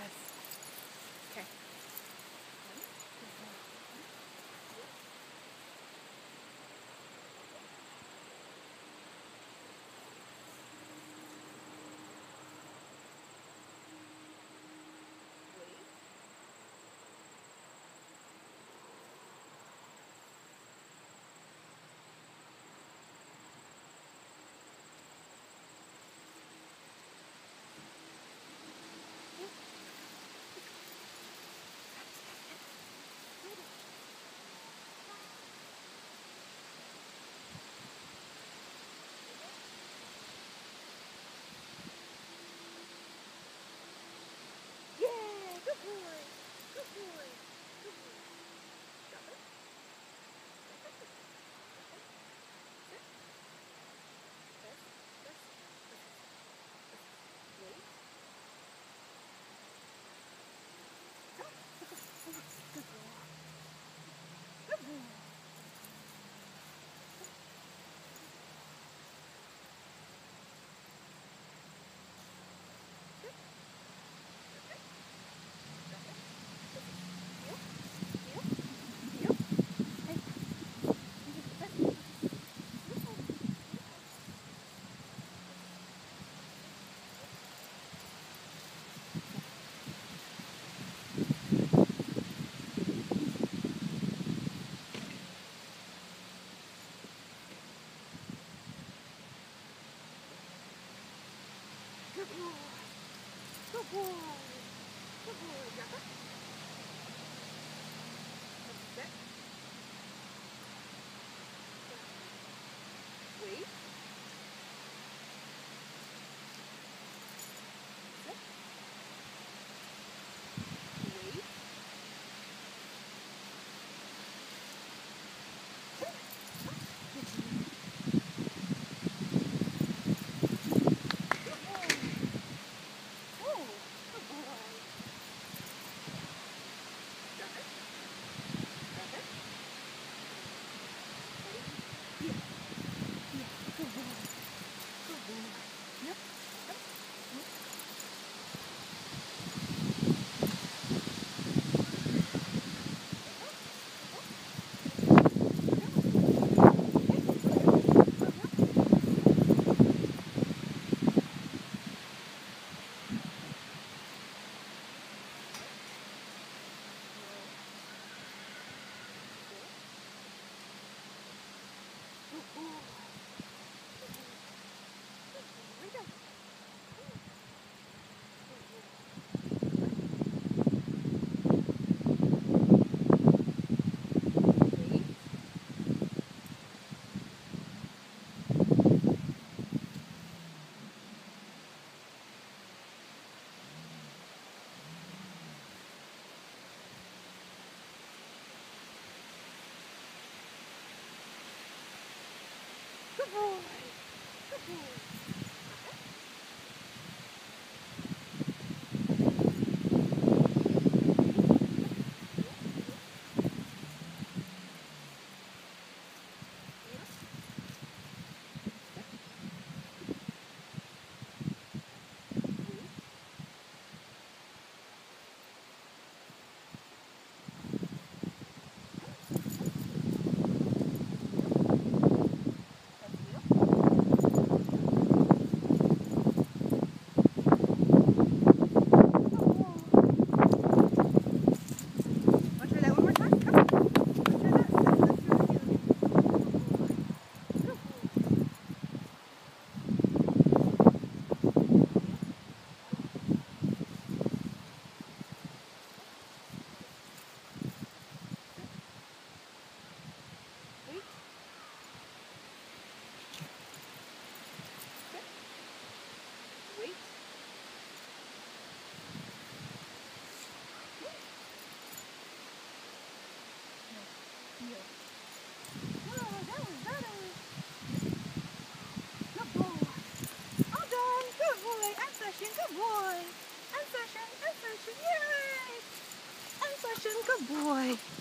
Yes. 우와. 저거 약간? はい。Oh, my God. boy. And I'm Session, yay! And Session, good boy.